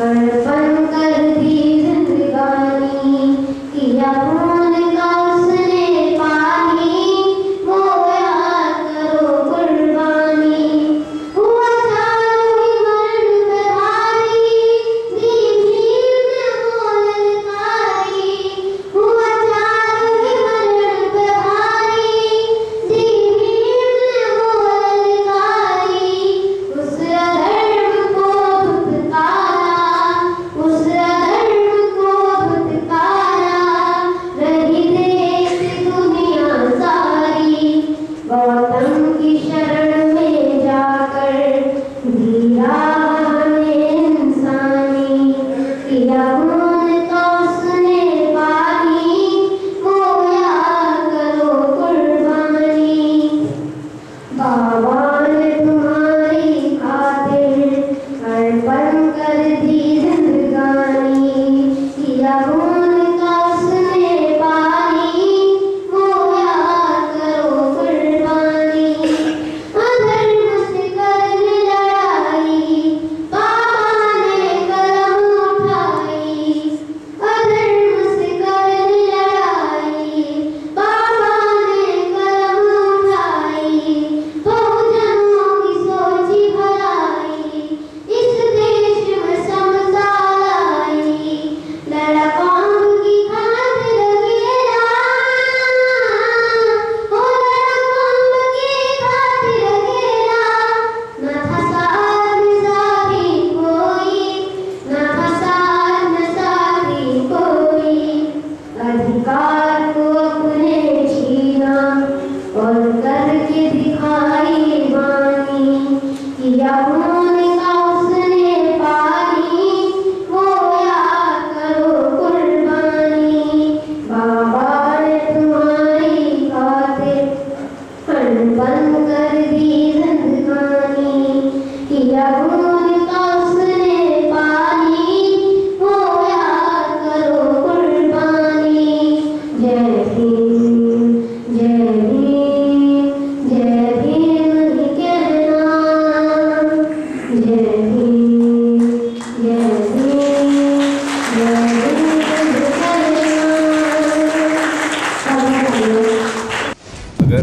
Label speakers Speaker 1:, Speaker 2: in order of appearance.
Speaker 1: Amen. lugar
Speaker 2: de